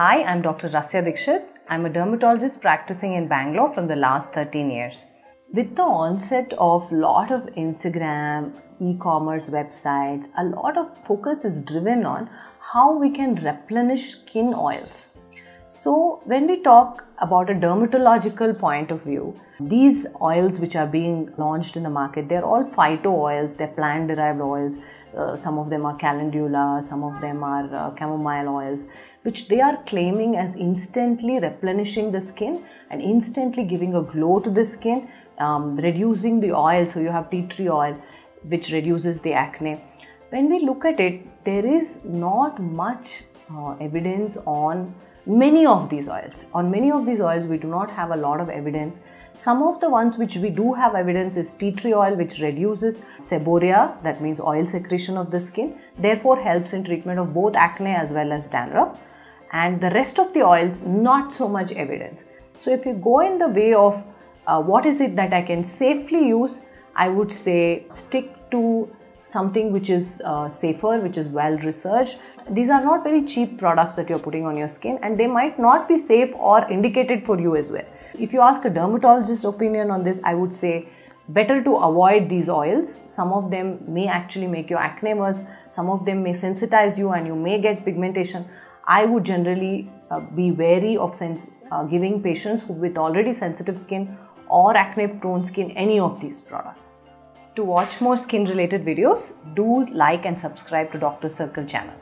Hi, I'm Dr. Rasya Dixit. I'm a dermatologist practicing in Bangalore from the last 13 years. With the onset of lot of Instagram, e-commerce websites, a lot of focus is driven on how we can replenish skin oils. So, when we talk about a dermatological point of view, these oils which are being launched in the market, they're all phyto oils, they're plant derived oils. Uh, some of them are calendula, some of them are uh, chamomile oils, which they are claiming as instantly replenishing the skin and instantly giving a glow to the skin, um, reducing the oil. So, you have tea tree oil, which reduces the acne. When we look at it, there is not much uh, evidence on many of these oils. On many of these oils, we do not have a lot of evidence. Some of the ones which we do have evidence is tea tree oil, which reduces seborrhea, that means oil secretion of the skin, therefore helps in treatment of both acne as well as dandruff. And the rest of the oils, not so much evidence. So, if you go in the way of uh, what is it that I can safely use, I would say stick to something which is uh, safer, which is well researched. These are not very cheap products that you're putting on your skin and they might not be safe or indicated for you as well. If you ask a dermatologist's opinion on this, I would say better to avoid these oils. Some of them may actually make your acne worse, some of them may sensitize you and you may get pigmentation. I would generally uh, be wary of uh, giving patients with already sensitive skin or acne prone skin any of these products. To watch more skin related videos, do like and subscribe to Dr. Circle channel.